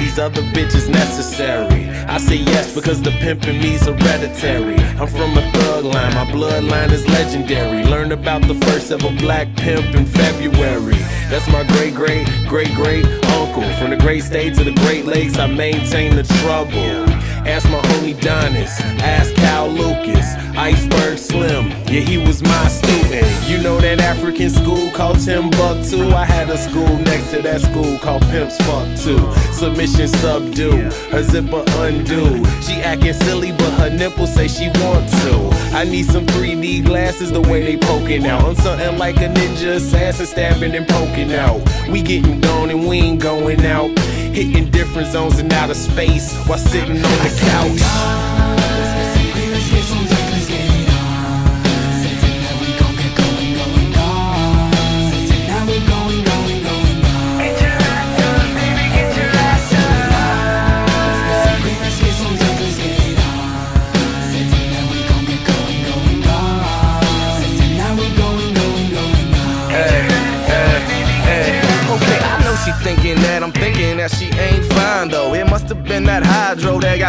these other bitches necessary? I say yes because the pimpin' me's hereditary. I'm from a thug line, my bloodline is legendary. Learned about the first ever black pimp in February. That's my great great great great uncle. From the Great State to the Great Lakes, I maintain the trouble. Ask my homie Donnis, ask Kyle Lucas, Iceberg Slim, yeah, he was my student. You know that African school called Timbuktu? I had a school next to that school called Pimps Fuck Too. Submission subdue, her zipper undo. She acting silly, but her nipples say she want to. I need some 3D glasses the way they poking out. I'm something like a ninja assassin stabbing and poking out. We getting gone and we ain't going out. Hitting different zones in outer space while sitting on the couch.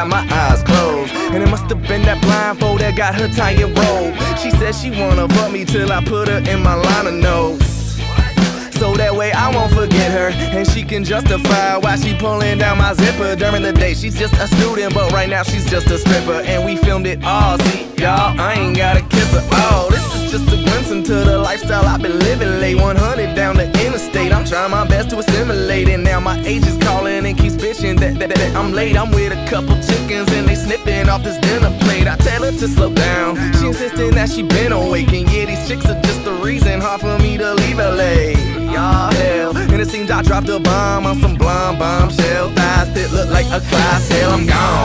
Got my eyes closed. And it must have been that blindfold that got her tired rolled. She said she wanna fuck me till I put her in my line of notes. So that way I won't forget her And she can justify why she pulling down my zipper During the day she's just a student But right now she's just a stripper And we filmed it all, see y'all I ain't gotta kiss her, oh This is just a glimpse into the lifestyle I've been living late 100 down the interstate I'm trying my best to assimilate And now my age is that, that, that I'm late. I'm with a couple chickens and they snipping off this dinner plate. I tell her to slow down. She insisting that she been awake. And yeah, these chicks are just the reason Hard for me to leave late Y'all hell. And it seems I dropped a bomb on some blonde bombshell. Thighs that look like a class hell I'm gone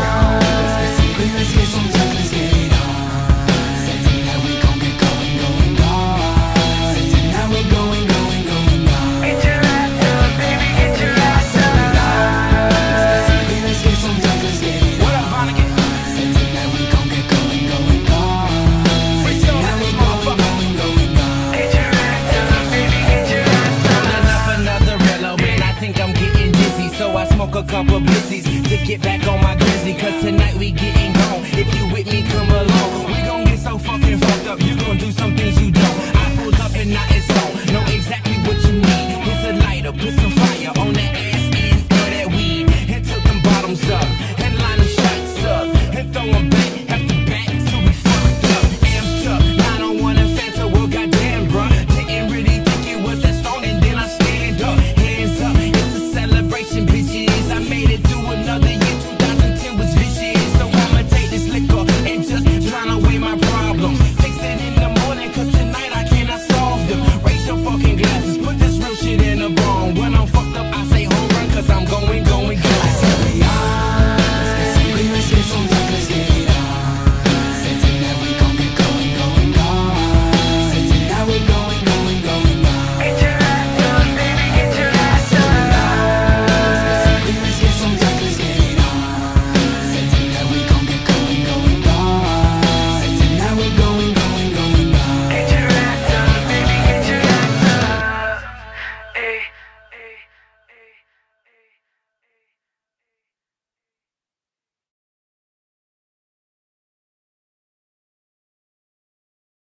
a couple blissies to get back on my grizzly. Cause tonight we getting gone. If you with me, come along. We gon' get so fucking fucked up, you gon' do some